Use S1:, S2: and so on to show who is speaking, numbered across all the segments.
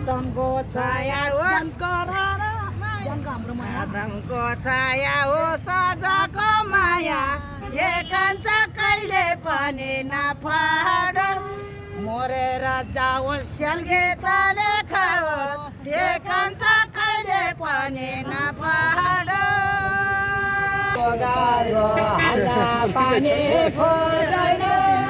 S1: आदमको छाया
S2: आदमको छाया हो सजाको माया एकान्छ कहिले पनि नफाडोस्
S1: मरेर जाओस्
S2: सेलगेताले खाओस् एकान्छ कहिले पनि
S1: हाल्दा पानी खोज्दैन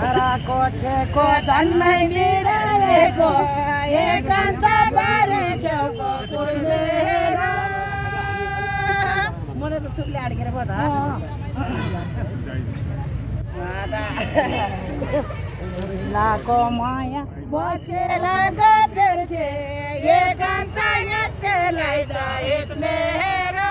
S1: कोठेको झन्नै बिराएको
S2: एकान्छ बारे छेउको कुर्मेर मलाई त थुक्ले अड्केर पो त
S1: लाको माया
S2: बचेलाको फेर्थे एकान्छ यत्तेलाई त एक मेरो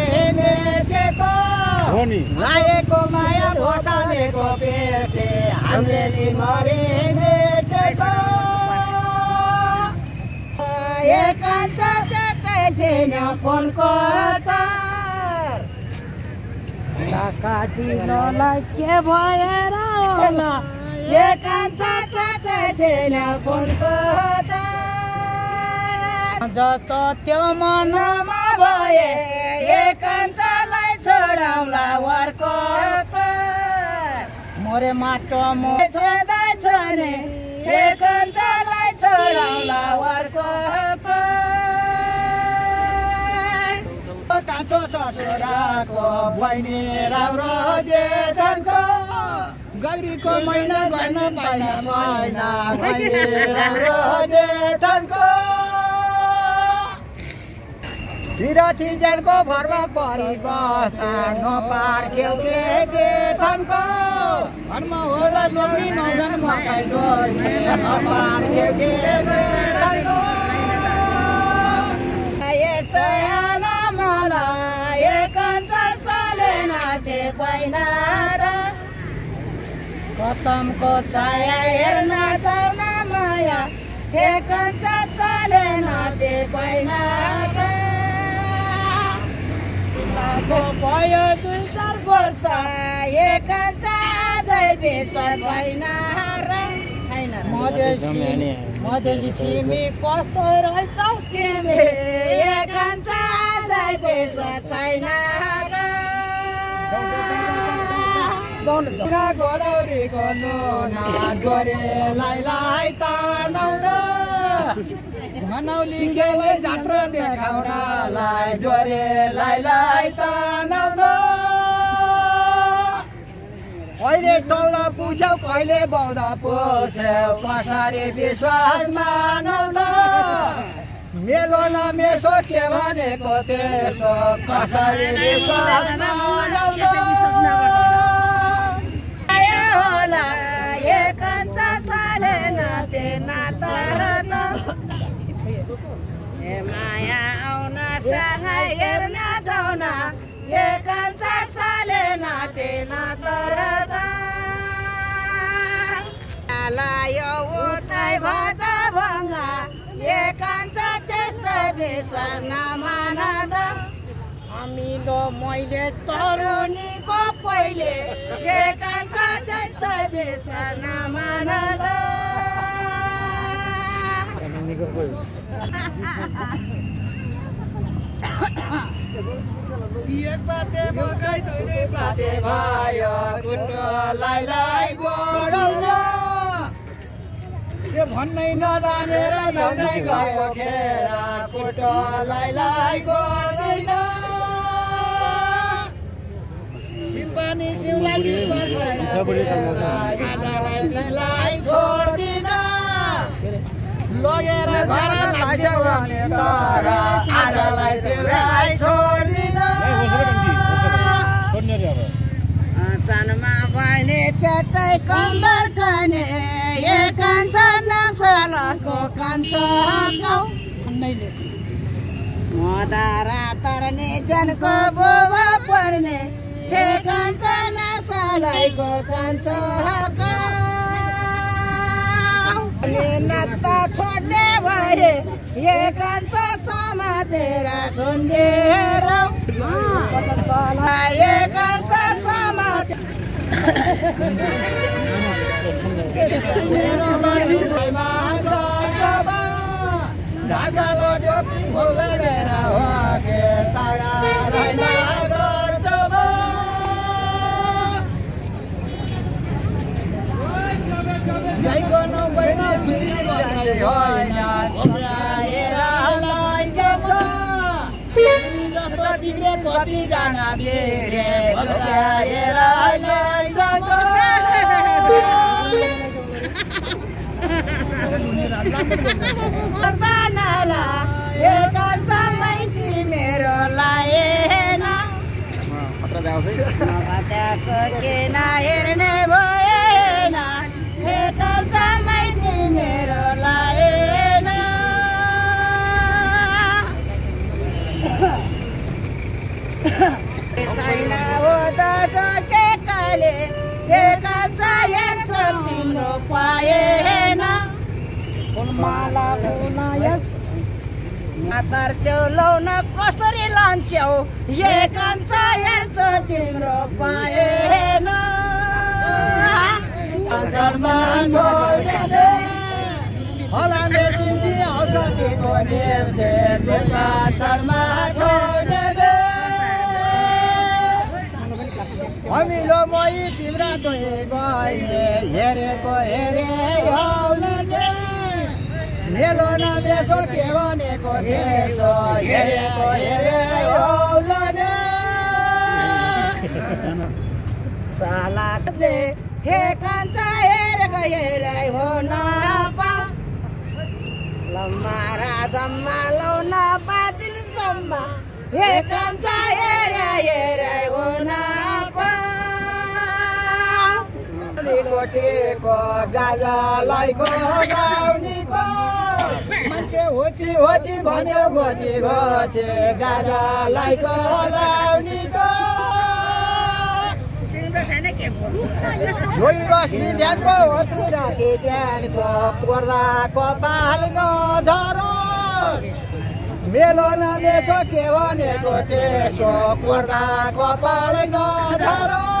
S1: लागेको माया भोसालेको पेटे हामीले मरे
S2: चट्टै छैन फोनको
S1: के भएर होला जस्तो त्यो मन
S2: मनमा भए छोडाउला वरको पार
S1: मोरे माटो मो
S2: छँदैछ नि एकान्छलाई छोडाउला वरको
S1: कान्छो ससुराको बहिनी राम्रो जेठनको गौरीको महिना गर्न पाइन छैन बहिनी राम्रो जेठनको विरती जेलको भरमा परि बसा नपार्थ्यौ के घरमा होला नोमी नगन मकै डोर्ने नपार्थ्यौ के जेठनको
S2: यसयाला मलाई एकान्छ चलेन ते पहिना र
S1: कतमको
S2: छाया हेर्न जाउन माया एकान्छ चलेन ते पहिना
S1: भयो दुई चार
S2: वर्ष बेस छैन।
S1: मधेसी कस्तो रहेछौ
S2: तिमी छैन र।
S1: गोदावरीको चोना डोरेलाई लाई तानाउन मनौली गेले जात्रा देखाउनलाई डोरेलाई लाई तानाउन। कहिले टौल पुग्छौ कहिले बौद्ध पुग्छौ कसरी विश्वास मानौ त मेलो न मेसो के भनेको त्यसो कसरी विश्वास मानौ
S2: माया आउन सँगै हेर्न जाउन एकान्छ चलेन ते नाता र त लायो उतै भत भङ्गा एकान्छ त्यस्तै विश्वास नमान त
S1: हामीलो मैले
S2: पहिले एकान्छ त्यस्तै
S1: पाते मकै दुई पाते भयो कुटो लाई गोडाउन यो भन्नै नजानेर झन्डै गयो खेरा कोटलाई लाई गर्दैन सिम्पानी सिउलाई छोड्दिन लगेर घर तर
S2: चट्टै कम्बर खाने ए कान्छ नक्सलको कान्छ गाउँ मदारा तर्ने जनको बोवा पर्ने हे कान्छ नक्सलाइको कान्छ नत्त छोड्ने भए हे कान्छ समातेर समाते
S1: के कतिजना बेरे
S2: माइती मेरो लाएन त्यहाँको किन हेर्ने भएन मातार चौलाउन कसरी लान्छौ ए कान्छ हेर्छ तिम्रो पाएन
S1: होला अमिलो मै तिम्रा दुई बहिनी हेरेको हेरे हौले मेलो नबेसो के भनेको त्यसो हेरेको हेरे हौले
S2: सालाले हे कान्छ हेरेको हेरे हो न लम्मारा जम्मा लाउन बाजिनसम्म हे कान्छ हेरे हेरे हो न
S1: कोटेको गाजालाई गाउनीको मान्छे होची होची भन्यो गोची गोची गाजालाई लाउनीको जोइ बस्ने ध्यानको होती राति ध्यानको कोर्राको पाल्को झरोस मेलो नमेसो के भनेको त्यसो कोर्राको पाल्को झरोस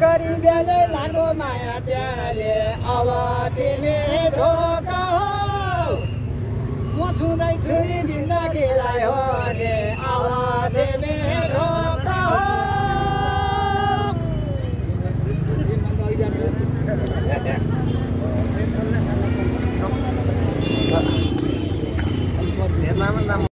S1: करी बेले लाको माया त्याले अब तिमी ढोका हो म छुँदै छुनी जिन्दगीलाई हो